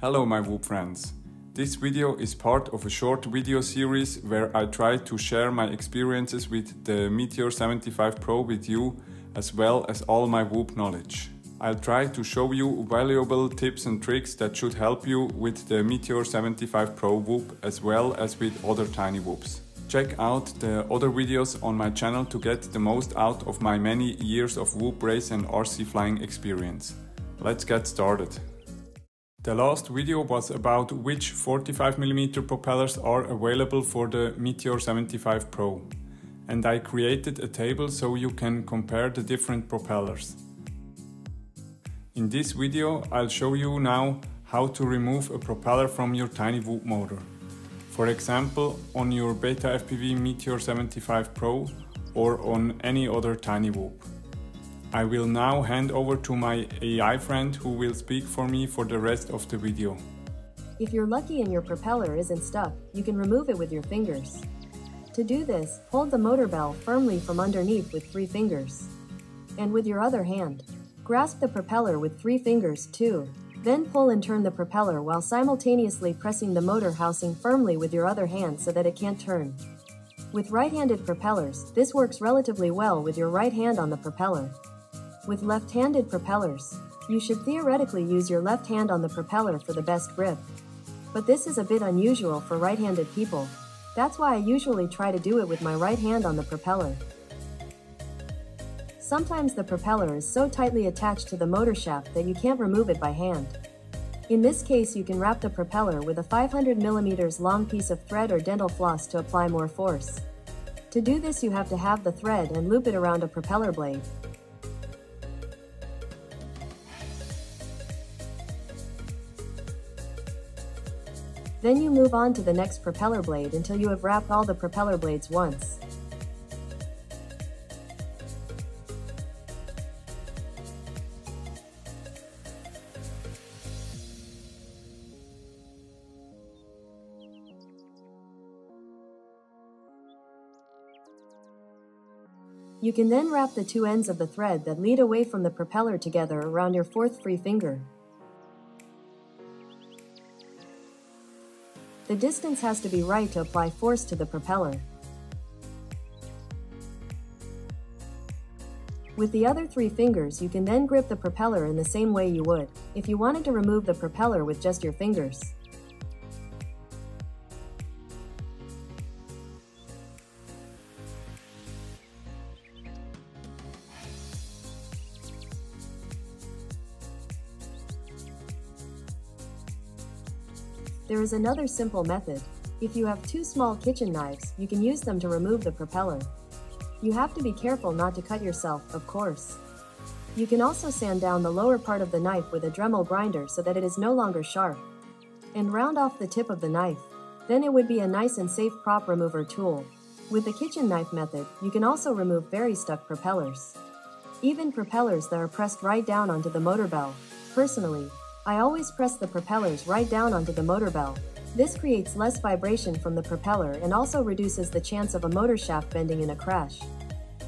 Hello my Whoop friends. This video is part of a short video series where I try to share my experiences with the Meteor 75 Pro with you as well as all my Whoop knowledge. I'll try to show you valuable tips and tricks that should help you with the Meteor 75 Pro Whoop as well as with other tiny Whoops. Check out the other videos on my channel to get the most out of my many years of Whoop race and RC flying experience. Let's get started. The last video was about which 45mm propellers are available for the Meteor 75 Pro and I created a table so you can compare the different propellers. In this video I'll show you now how to remove a propeller from your tiny Whoop motor. For example on your Beta FPV Meteor 75 Pro or on any other tiny Whoop. I will now hand over to my AI friend who will speak for me for the rest of the video. If you're lucky and your propeller isn't stuck, you can remove it with your fingers. To do this, hold the motor bell firmly from underneath with three fingers. And with your other hand, grasp the propeller with three fingers too. Then pull and turn the propeller while simultaneously pressing the motor housing firmly with your other hand so that it can't turn. With right-handed propellers, this works relatively well with your right hand on the propeller. With left-handed propellers, you should theoretically use your left hand on the propeller for the best grip. But this is a bit unusual for right-handed people. That's why I usually try to do it with my right hand on the propeller. Sometimes the propeller is so tightly attached to the motor shaft that you can't remove it by hand. In this case you can wrap the propeller with a 500mm long piece of thread or dental floss to apply more force. To do this you have to have the thread and loop it around a propeller blade. Then you move on to the next propeller blade until you have wrapped all the propeller blades once. You can then wrap the two ends of the thread that lead away from the propeller together around your fourth free finger. The distance has to be right to apply force to the propeller. With the other three fingers you can then grip the propeller in the same way you would if you wanted to remove the propeller with just your fingers. There is another simple method. If you have two small kitchen knives, you can use them to remove the propeller. You have to be careful not to cut yourself, of course. You can also sand down the lower part of the knife with a Dremel grinder so that it is no longer sharp. And round off the tip of the knife. Then it would be a nice and safe prop remover tool. With the kitchen knife method, you can also remove very stuck propellers. Even propellers that are pressed right down onto the motor bell. Personally, I always press the propellers right down onto the motor bell. This creates less vibration from the propeller and also reduces the chance of a motor shaft bending in a crash.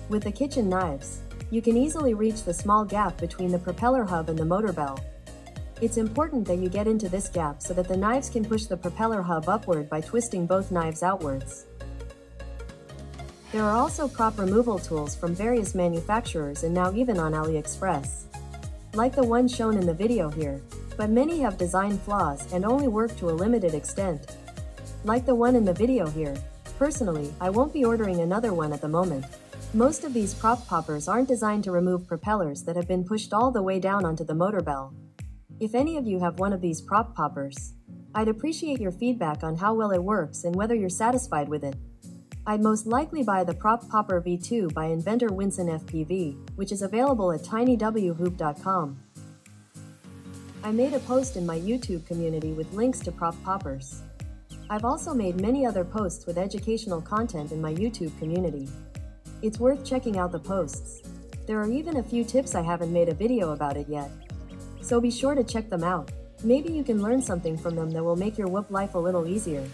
With the kitchen knives, you can easily reach the small gap between the propeller hub and the motor bell. It's important that you get into this gap so that the knives can push the propeller hub upward by twisting both knives outwards. There are also prop removal tools from various manufacturers and now even on AliExpress. Like the one shown in the video here, but many have design flaws and only work to a limited extent. Like the one in the video here. Personally, I won't be ordering another one at the moment. Most of these prop poppers aren't designed to remove propellers that have been pushed all the way down onto the motor bell. If any of you have one of these prop poppers, I'd appreciate your feedback on how well it works and whether you're satisfied with it. I'd most likely buy the Prop Popper V2 by inventor Winson FPV, which is available at tinywhoop.com. I made a post in my YouTube community with links to prop poppers. I've also made many other posts with educational content in my YouTube community. It's worth checking out the posts. There are even a few tips I haven't made a video about it yet. So be sure to check them out. Maybe you can learn something from them that will make your whoop life a little easier.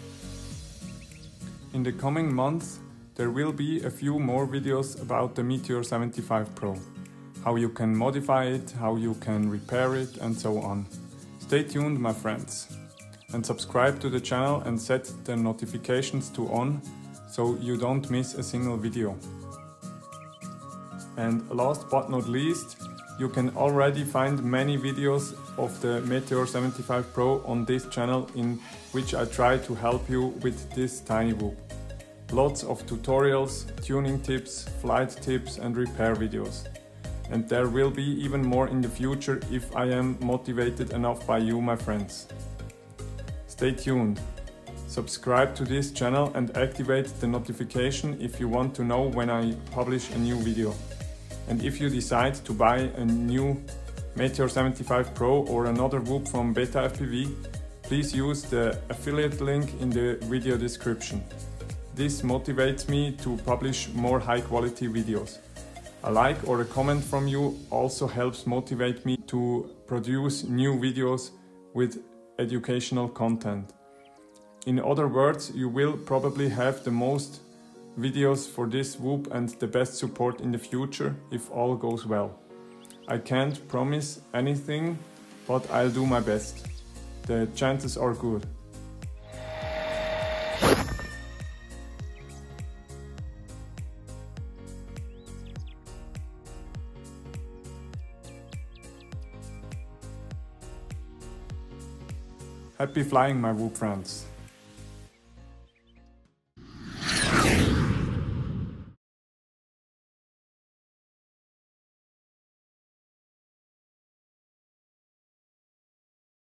In the coming months, there will be a few more videos about the Meteor 75 Pro how you can modify it, how you can repair it, and so on. Stay tuned my friends and subscribe to the channel and set the notifications to on so you don't miss a single video. And last but not least, you can already find many videos of the Meteor 75 Pro on this channel in which I try to help you with this tiny whoop. Lots of tutorials, tuning tips, flight tips and repair videos. And there will be even more in the future if I am motivated enough by you my friends. Stay tuned. Subscribe to this channel and activate the notification if you want to know when I publish a new video. And if you decide to buy a new Meteor 75 Pro or another Whoop from Beta FPV, please use the affiliate link in the video description. This motivates me to publish more high quality videos. A like or a comment from you also helps motivate me to produce new videos with educational content. In other words, you will probably have the most videos for this Whoop and the best support in the future if all goes well. I can't promise anything, but I'll do my best. The chances are good. Happy flying, my Whoop friends!